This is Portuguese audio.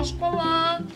escolar.